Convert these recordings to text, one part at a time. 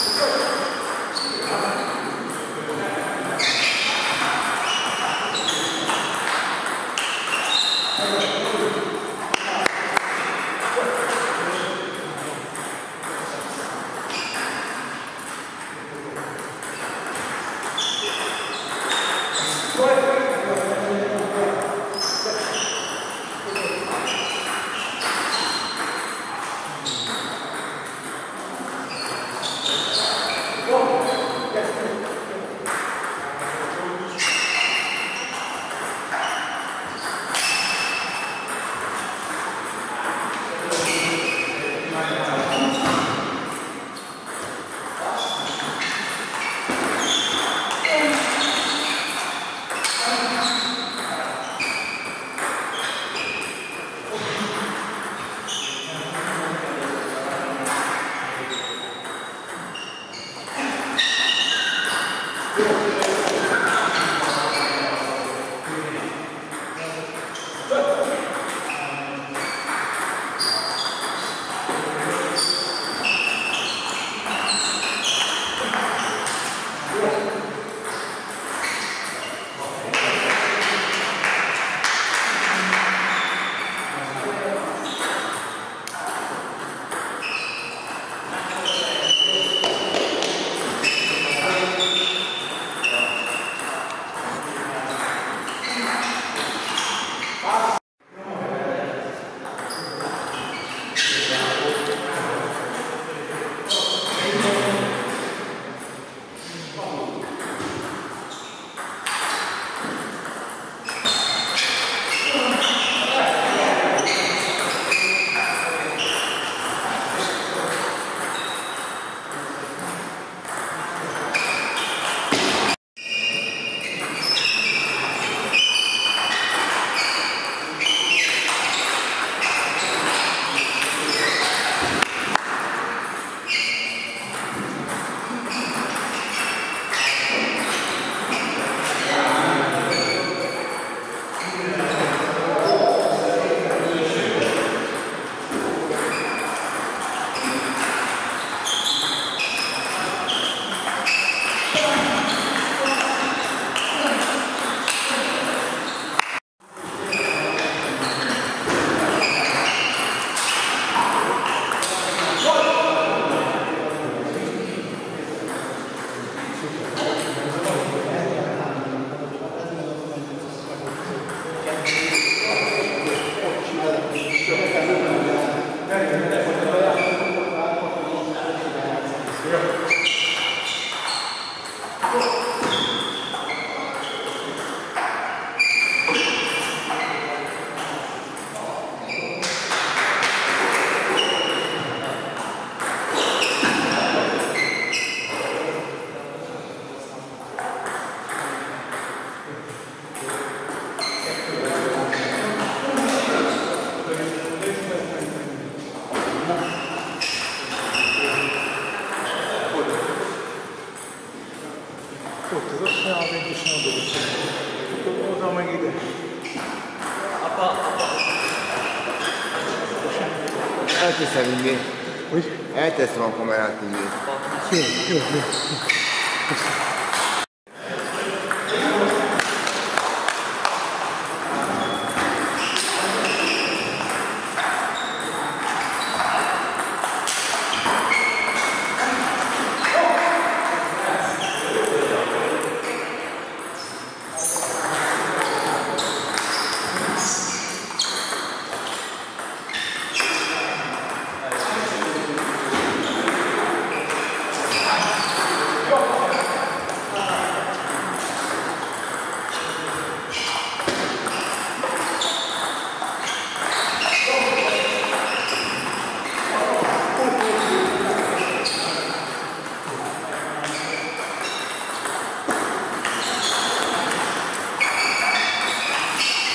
Ott az Jó,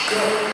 go.